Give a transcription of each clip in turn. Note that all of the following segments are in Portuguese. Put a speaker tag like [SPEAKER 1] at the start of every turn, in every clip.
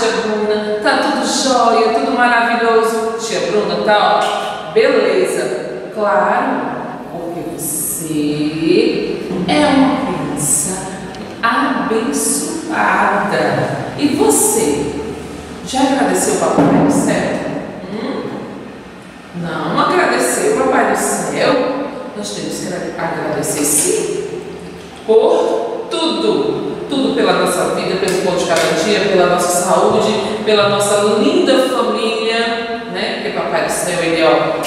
[SPEAKER 1] tia Bruna, tá tudo jóia, tudo maravilhoso. Tia Bruna, tá ó, beleza. Claro, porque você é uma criança abençoada. E você, já agradeceu o Papai do Céu? Hum? Não agradeceu o Papai do Céu? Nós temos que agradecer sim por tudo. Tudo pela nossa vida, pelo pão de cada dia, pela nossa saúde, pela nossa linda família, né? Porque Papai do Céu, ele ó,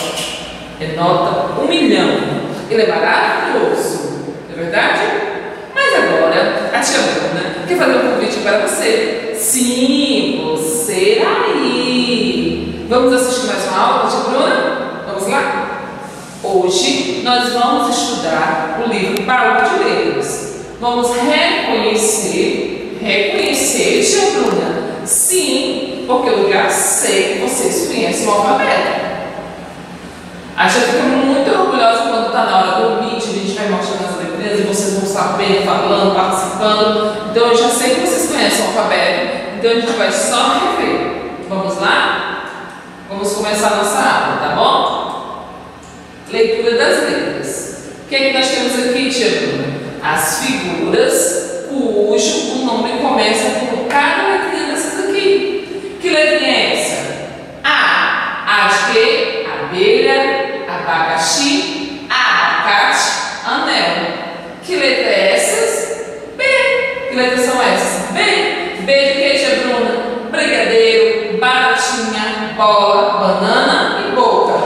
[SPEAKER 1] é nota um milhão. Ele é maravilhoso, não é verdade? Mas agora, a tia Bruna quer fazer um convite para você. Sim, você aí. Vamos assistir mais uma aula, tia Bruna? Vamos lá? Hoje nós vamos estudar o livro Baú de Letras. Vamos reconhecer, reconhecer, tia Bruna? Sim, porque eu já sei que vocês conhecem o alfabeto. A gente fica muito orgulhosa quando está na hora do vídeo, a gente vai mostrando as letras e vocês vão saber, falando, participando. Então eu já sei que vocês conhecem o alfabeto, então a gente vai só rever. Vamos lá? Vamos começar a nossa aula, tá bom? Leitura das letras. O que é que nós temos aqui, tia Bruna? As figuras cujo o nome começa com cada letrinha dessas aqui. Que letrinha é essa? A. A de quê? Abelha, abacaxi, abacate, anel. Que letra é essas? B. Que letras são essas? B. B de quê, tia Bruna? Brigadeiro, batatinha, bola, banana e boca.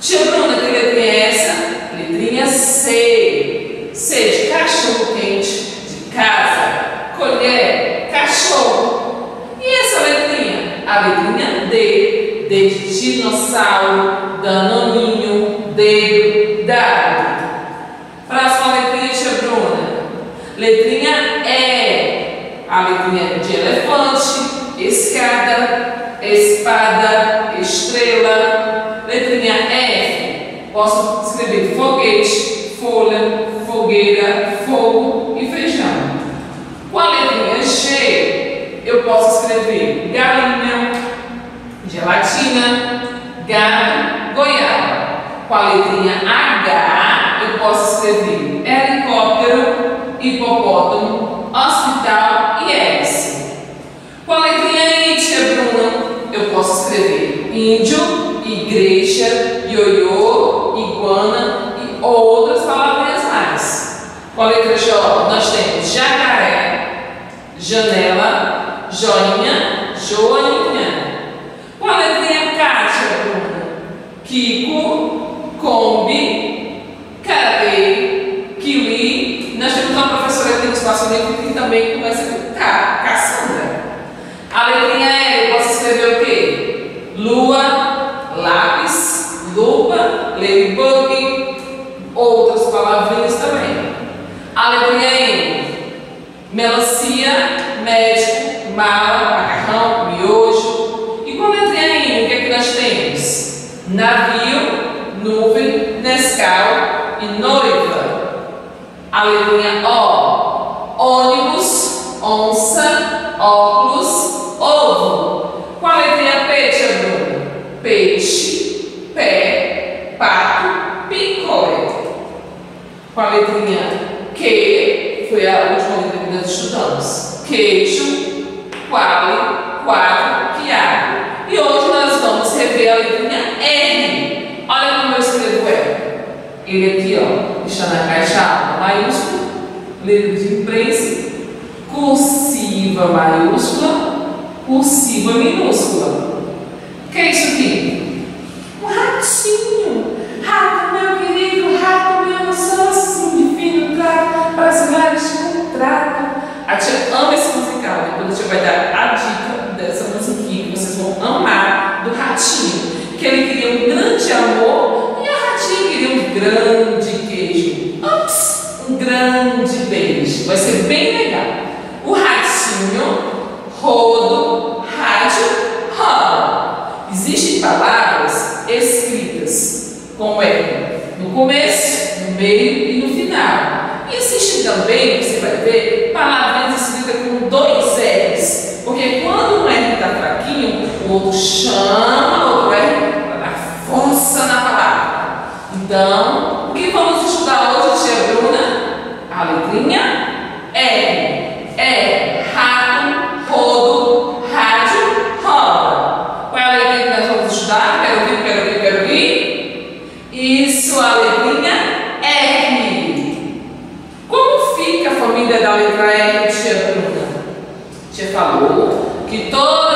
[SPEAKER 1] Tia Bruna, que letrinha é essa? Letrinha C. C de cachorro quente, de casa, colher, cachorro. E essa letrinha? A letrinha D. D de dinossauro, danoninho, dedo, dado. Próxima letrinha, tia Bruna. Letrinha E. A letrinha de elefante, escada, espada, estrela. Letrinha F. Posso escrever foguete, folha, fogueira, fogo e feijão. Com a letrinha G, eu posso escrever galinha, gelatina, gado, goiaba. Com a letrinha H, eu posso escrever helicóptero, hipopótamo, hospital índio, igreja, ioiô, iguana e outras palavrinhas mais. Com a letra J, nós temos jacaré, janela, joinha, joaninha. Com a letrinha K, tia Bruna, Kiko, Kombi, Carei, Kiwi. Nós temos uma professora aqui no Espaço Livre que também começa com K, Cassandra. A letrinha L, eu posso escrever o quê? Lua, lápis, lupa, ladybug, outras palavrinhas também. A letrinha N, melancia, médico, mala, macarrão, miojo. E com a letrinha N, o que é que nós temos? Navio, nuvem, Nescau e noiva. A letrinha O, ônibus, onça, óculos, ovo. Com a letrinha P, tia Bruna? Peixe, pé, pato, picóide. Com a letrinha Q, foi a última letra que nós estudamos. Queijo, quale, quadro, quiabo. E hoje nós vamos rever a letrinha R. Olha como eu escrevo ela. Ele aqui, ó, está na caixa alta, maiúsculo, letra de imprensa, cursiva maiúscula, cursiva minúscula. O que é isso aqui? Um ratinho. A tia ama esse musical, depois a tia vai dar a dica dessa musiquinha que vocês vão amar, do ratinho. Que ele queria um grande amor e a ratinha queria um grande queijo. Um grande beijo. Vai ser bem legal. O ratinho, rodo, rádio, roda. Existem palavras escritas com R no começo, no meio e no final. Também, você vai ver, palavras escritas com dois R's. Porque quando um R está fraquinho, o outro chama, o outro R dá força na palavra. Então, o que vamos estudar hoje, tia Bruna? A letrinha Você falou que todo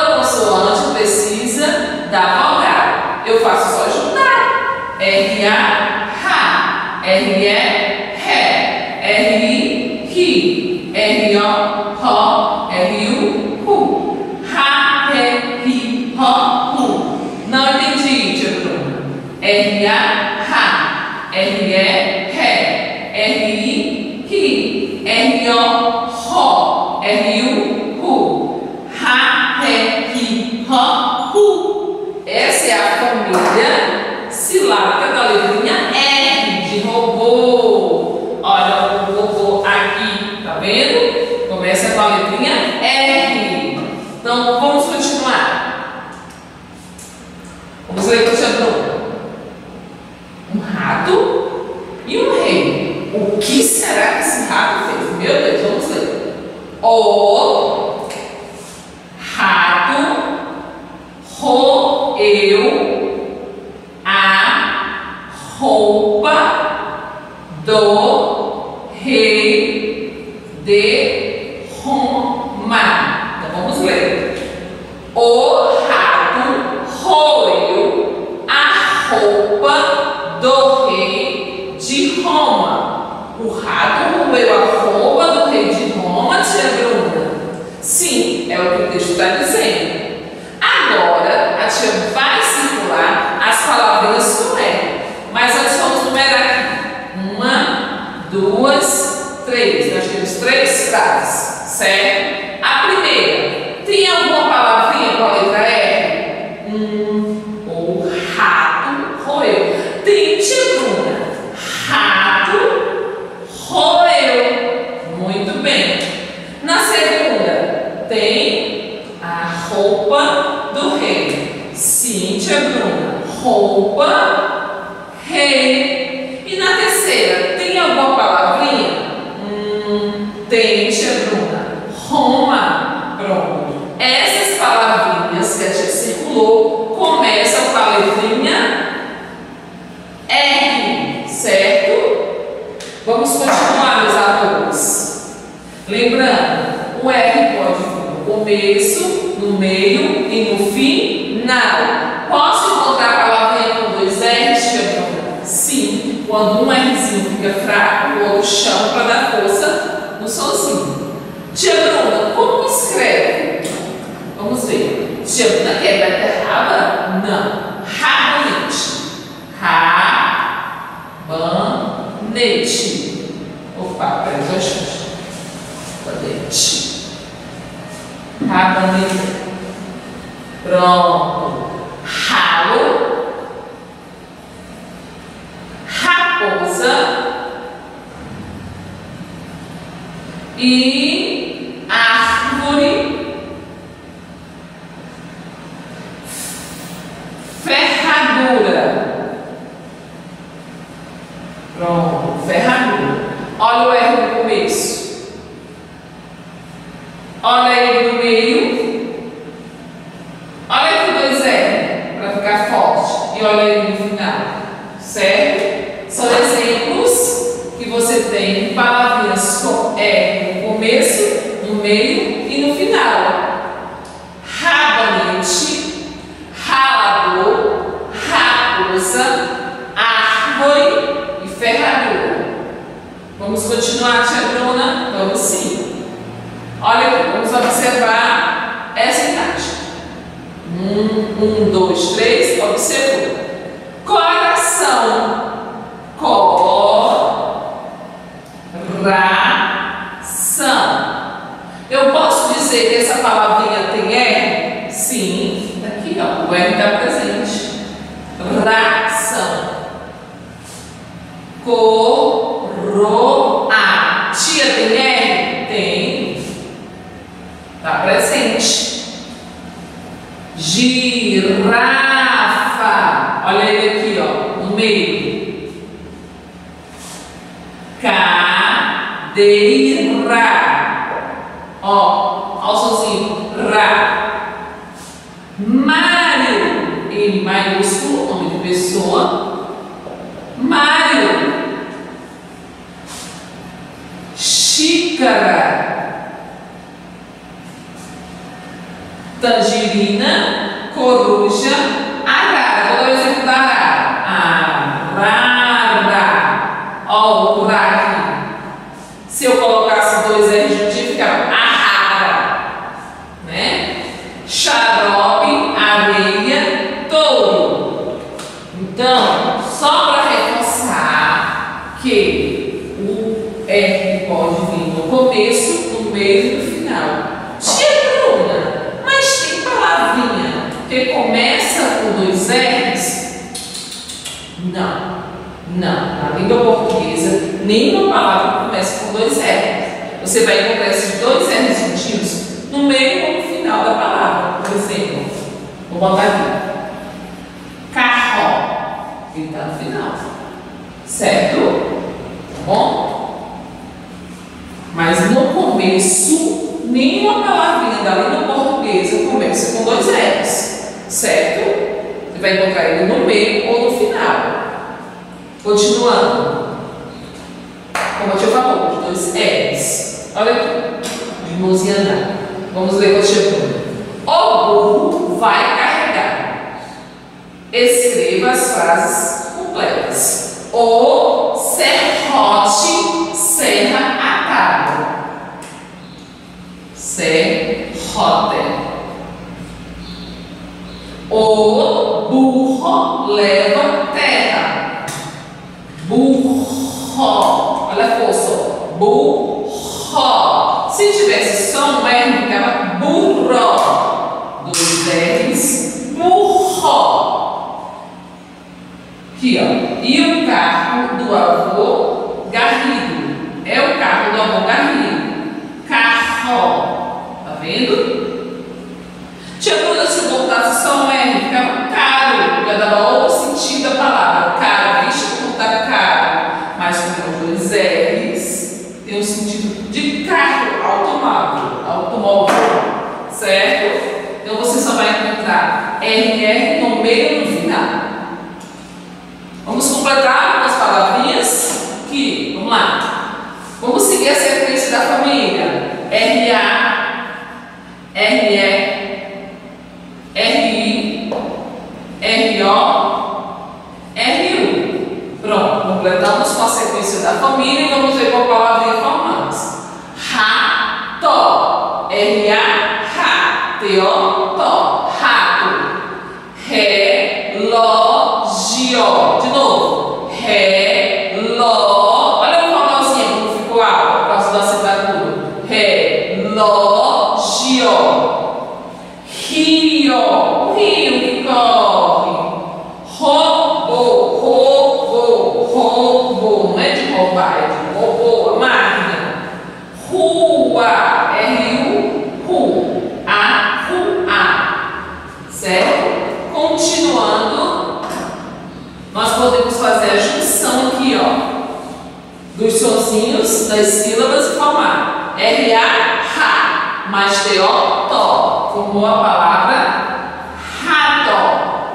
[SPEAKER 1] Você é questionador. duas, três. Nós temos três frases, certo? A primeira, tem alguma palavrinha com a letra R? Um, o rato, roeu. Tem tipo Lembrando, o R pode vir no começo, no meio e no final. Posso encontrar a palavrinha com dois R's, Tiagão? Sim. Quando um Rzinho fica fraco, o outro chama para dar força no sozinho. Tia Bruna, como escreve? Vamos ver. Tia Bruna quer beterraba? Não. Rabanete. Rabanete. Opa, peraí, dois pontos. Potente. Tá, Pronto. Ralo. Raposa. E árvore. 3, observou. Coração Xícara. tangerina, coruja, arara. Qual é o exemplo da arara? Arara. Ó, o ra aqui. Se eu colocasse dois R juntinho, ficava arara. Né? Xarope, areia, touro. Então, só para reforçar que o R pode vir no começo, no meio e no final. que começa com dois R's? Não, não. Na língua portuguesa, nenhuma palavra começa com dois R's. Você vai encontrar esses dois R's juntinhos no meio ou no final da palavra. Por exemplo, vou botar aqui. Carro. Ele está no final. Certo? Tá bom? Mas no começo, nenhuma palavrinha da língua portuguesa começa com dois R's certo? Você vai encontrar ele no meio ou no final. Continuando. Como eu falou, os dois R's. Olha aqui. De mãozinha andar. Vamos ler quando chegou. O burro vai carregar. Escreva as frases completas. O serrote serra a tábua. Serrote. O burro leva terra. Burro. Olha a força. Burro. Se tivesse só um R, ficava burro. Dois R's. Burro. Aqui, ó. E o carro do avô Garrido. É o carro do avô Garrido. Carro. Tá vendo? Tia Bruna, se voltasse só um R, ficava caro. Já dava outro sentido da palavra. Caro, vixe, como tá caro. Mas com os dois R's, tem um sentido de carro, automóvel. Automóvel. Certo? Então você só vai encontrar RR no final. Vamos completar as palavrinhas aqui. Vamos lá. Vamos seguir a sequência da família. RA, RE, RI, RO, RU. Pronto, completamos com a sequência da família e vamos ver qual palavrinha formamos. Rato, R-A, ra, T-O, to, rato. Relógio, de novo, relógio. Olha o formalzinho como ficou alto, por causa da assinatura. Relógio rio, rio que corre. Robô, robô, de robô, a máquina. Rua, R-U, ru, A, ru, A. Certo? Continuando, nós podemos fazer a junção aqui, ó, dos sonzinhos, das sílabas e formar R-A, ra, mais T-O, to formou a palavra rato.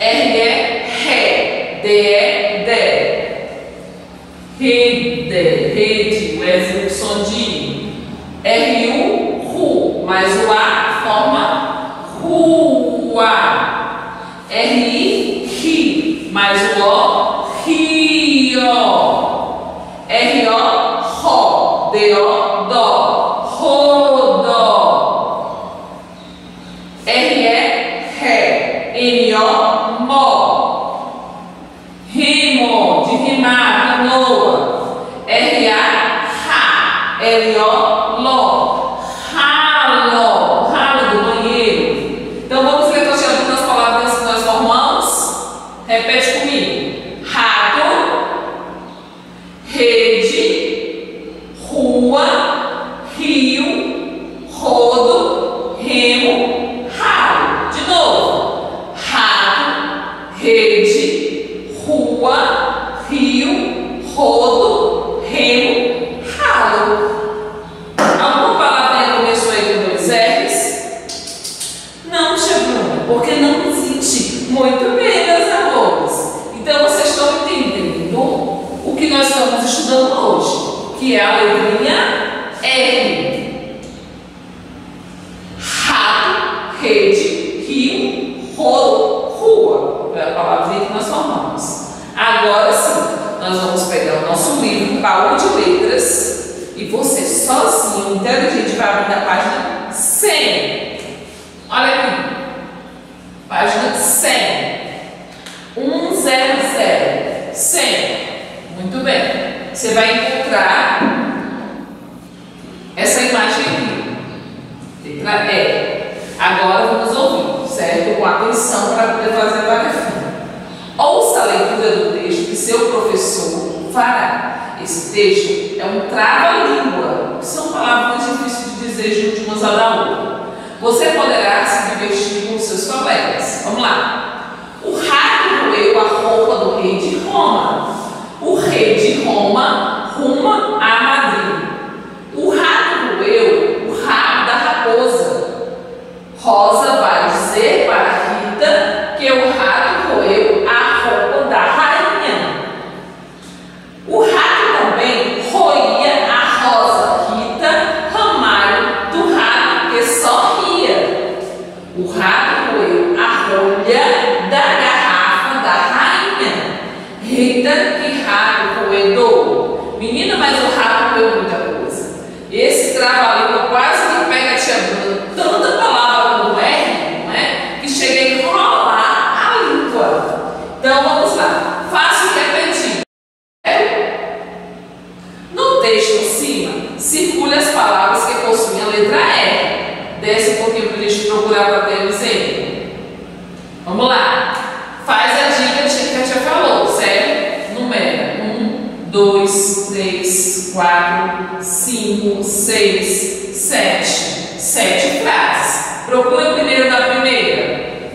[SPEAKER 1] R-E, ré. D-E, dé. Rede, rede, o S o som de R-U, ru, mas o A forma rua. R-I, ri, mas o O, rio. R-O, ro. D-O, dó. Rodó. R-E, ré. N-O, mó. Rimo, de rimar, canoa. R-A, ra. L-O, ló. Ralo, ralo do banheiro. Então vamos ler todas as palavras que nós formamos? Repete comigo. Rato, rede, rua, rio, rodo, remo, rato. porque não existe. Muito bem, meus amores. Então vocês estão entendendo o que nós estamos estudando hoje, que é a letrinha R. Rato, rede, rio, rolo, rua. É a palavrinha que nós formamos. Agora sim, nós vamos pegar o nosso livro, Baú de Letras, e você sozinho, inteligente, vai abrir a página 100. Olha aqui. Página 100. 100. 100. Muito bem. Você vai encontrar essa imagem aqui. Letra E. Agora vamos ouvir, certo? Com atenção para poder fazer a tarefinha. Ouça a leitura do texto que seu professor fará. Esse texto é um trava-língua, são palavras difíceis de dizer junto umas da outra. Você poderá se divertir com seus colegas. Vamos lá. O rato roeu a roupa do rei de Roma. Roma Menina, mas o rato roeu muita coisa. Esse trava-língua quase que pega a tia. Tanta palavra como R, não é? Que chega a enrolar a língua. Então vamos lá. O repetir. No texto acima, circule as palavras que possuem a letra R. Desce um pouquinho para a gente procurar para ter um exemplo. Vamos lá. Quatro, cinco, seis, sete. Sete frases. Procura primeiro da primeira.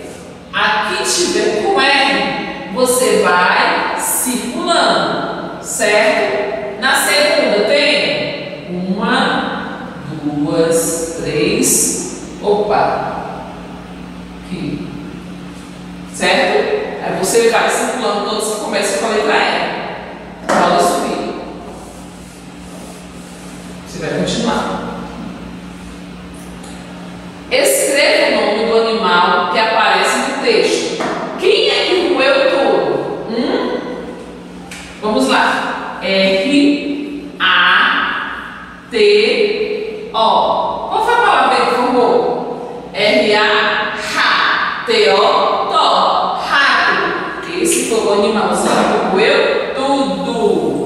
[SPEAKER 1] Aqui tiver com R, você vai circulando, certo? Na segunda tem uma, duas, três, opa, aqui, certo? Aí você vai circulando todos que começam com a letra R. Roda subir. Você vai continuar. Escreva o nome do animal que aparece no texto. Quem é que roeu todo? Hum? Vamos lá. R, A, T, O. Qual foi a palavra que formou? R, A, H, T, O, To. Rato. Esse foi o animalzinho que roeu tudo.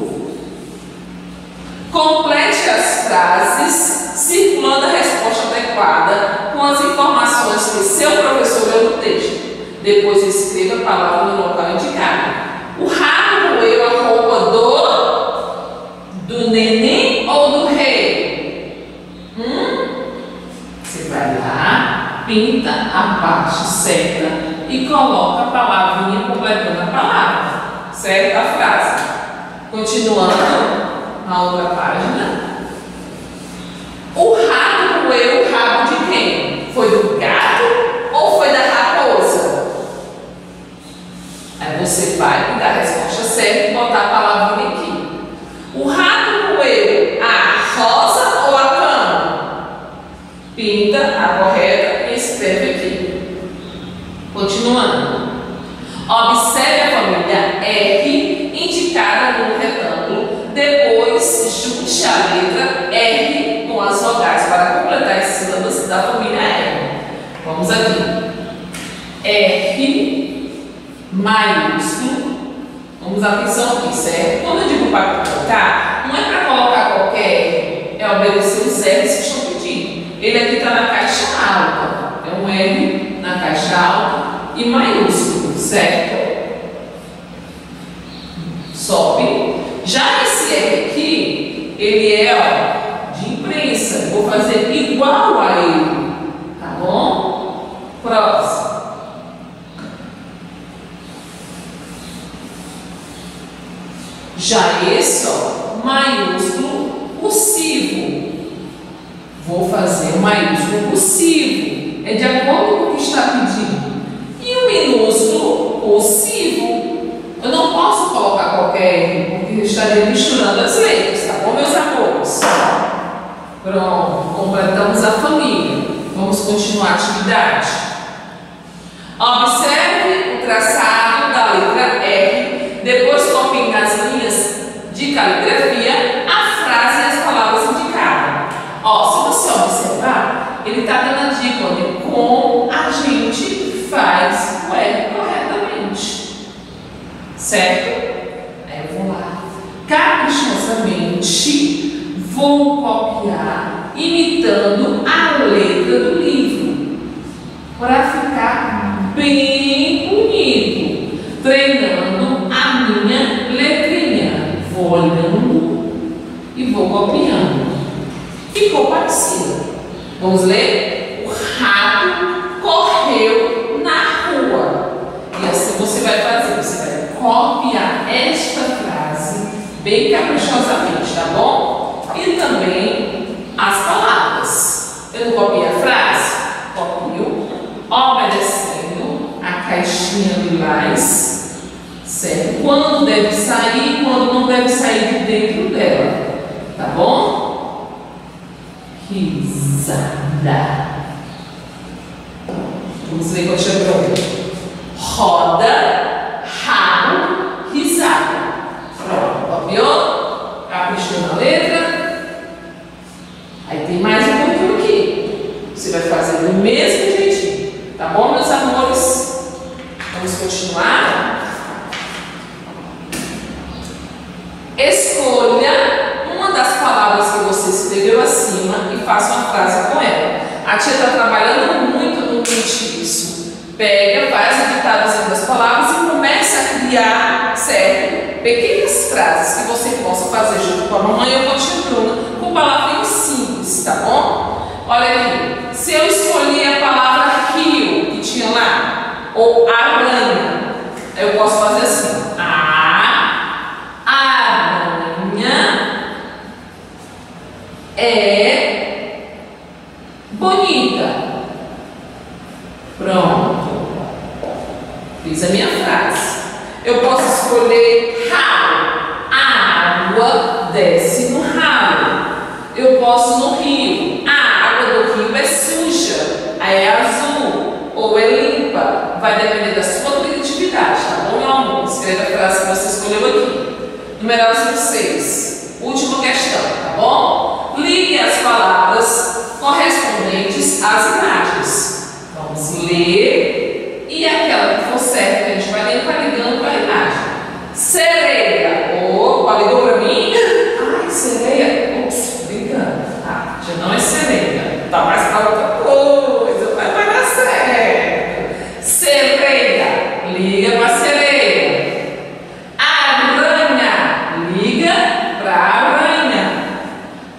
[SPEAKER 1] Complete as frases circulando a resposta adequada com as informações que seu professor leu no texto. Depois escreva a palavra no local indicado. O rato roeu a roupa do, do neném ou do rei? Hum? Você vai lá, pinta a parte certa e coloca a palavrinha completando a palavra. Certo? A frase. Continuando na outra página. O rato roeu o rabo de quem? Foi do gato ou foi da raposa? Aí você vai dar a resposta certa e botar a palavrinha aqui. O rato roeu a rosa ou a cana? Pinta a correta e escreve aqui. Continuando. Observe a família R indicada no retângulo. Depois, junte a letra R com as vogais para completar as sílabas da família R. Vamos aqui. R maiúsculo. Vamos atenção aqui, certo? Quando eu digo para completar, não é para colocar qualquer é obedecer os R's que estão pedindo. Ele aqui está na caixa alta. É um R na caixa alta e maiúsculo, certo? Sobe. Já esse R aqui, ele é ó, de imprensa. Vou fazer igual a ele. Tá bom? Próximo. Já esse, ó, maiúsculo cursivo. Vou fazer o maiúsculo cursivo. É de acordo com o que está pedindo. E o minúsculo cursivo. Eu não posso colocar qualquer R, porque eu estaria misturando as letras, tá bom, meus amores? Pronto, completamos a família. Vamos continuar a atividade. Observe o traçado da letra R, depois coloque Certo? Aí eu vou lá, caprichosamente, vou copiar, imitando a letra do livro, para ficar bem bonito, treinando a minha letrinha. Vou olhando e vou copiando. Ficou parecido. Vamos ler? O rato correu na rua. E assim você vai fazer. Copiar esta frase bem caprichosamente, tá bom? E também as palavras. Eu copiei a frase? Copio, obedecendo a caixinha lilás, certo? Quando deve sair, quando não deve sair de dentro dela, tá bom? Risada. Vamos ver qual chegou. Roda, rabo, risada. Pronto, copiou? Caprichou na letra. Aí tem mais um pouquinho aqui. Você vai fazer do mesmo jeitinho. Tá bom, meus amores? Vamos continuar? Escolha uma das palavras que você escreveu acima e faça uma frase com ela. A tia está trabalhando muito no mente isso. Pega, faz o ditado das palavras e começa a criar, certo? Pequenas frases que você possa fazer junto com a mamãe ou com a tia com palavras simples, tá bom? Olha aqui, se eu escolher a palavra rio, que tinha lá, ou aranha, eu posso fazer assim, a aranha é bonita. Pronto. Fiz a minha frase. Eu posso escolher ralo. A água desce no ralo. Eu posso no rio. A água do rio é suja. É azul ou é limpa. Vai depender da sua criatividade, tá bom, meu amor? Escreva a frase que você escolheu aqui. Numerozinho 6. Última questão, tá bom? Ligue as palavras correspondentes às imagens. Vamos ler. E aquela que for certa, que a gente vai ler, vai ligando para a imagem. Sereia. Opa, ligou para mim? Ai, sereia. Ups, brincando. Ah, já não é sereia. Tá mais para outra coisa. Mas vai dar certo. Sereia. Liga para sereia. Aranha. Liga para aranha.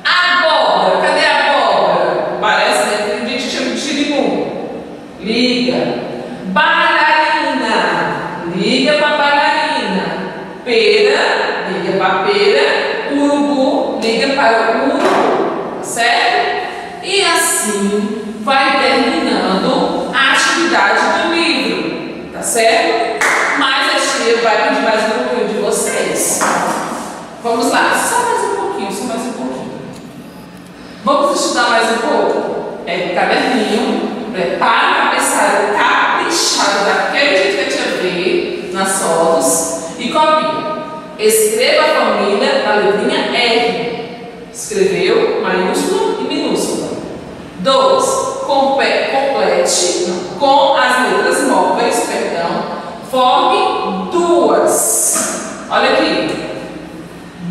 [SPEAKER 1] Abóbora. Cadê a abóbora? Parece, né? Tem gente que chama de xirimu. Liga. Bailarina. Liga para bailarina. Pera. Liga para pera. Urubu. Liga para o urubu. Tá certo? E assim vai terminando a atividade do livro. Tá certo? Mas a tia vai pedir mais um pouquinho de vocês. Vamos lá. Só mais um pouquinho, só mais um pouquinho. Vamos estudar mais um pouco? É o caderninho, prepara o cabeçalho caprichado daquele jeito que a tia vê nas fotos e copia. Escreva a família na letrinha R. Escreveu maiúscula e minúscula. 2. Complete com as letras móveis, perdão, forme duas. Olha aqui.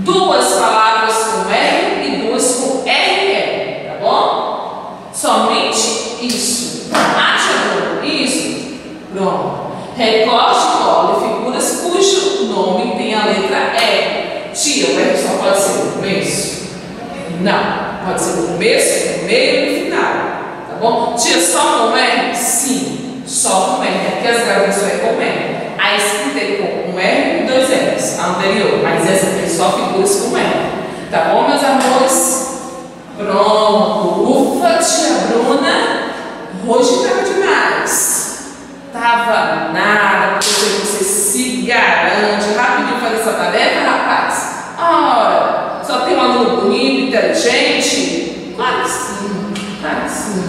[SPEAKER 1] Duas palavras com R e duas com RR, tá bom? Somente isso. Acha isso? Pronto. Recorte e cole figuras cujo nome tem a letra R. Tia, o R só pode ser no começo? Não. Pode ser no começo, no meio e no final. Tá bom? Tia, só com R? Sim. Só com R. Porque as gravações é com R. A escrita é com um R e dois R's. A anterior. Mas essa tem só figuras com R. Tá bom, meus amores? Pronto. Ufa, tia Bruna. Hoje tava demais. Tava nada, porque você se garante. Rapidinho fazer essa tarefa, rapaz. Ah, pra gente? Claro que sim, claro que sim.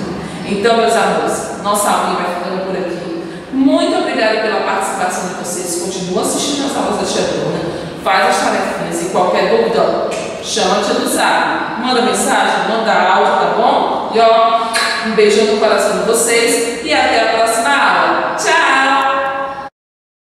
[SPEAKER 1] Então, meus amores, nossa aula vai ficando por aqui. Muito obrigada pela participação de vocês. Continua assistindo as aulas da Tia Bruna. Faz as tarefinhas e qualquer dúvida, chama a Tia do Zap. Manda mensagem, manda áudio, tá bom? E ó, um beijão no coração de vocês e até a próxima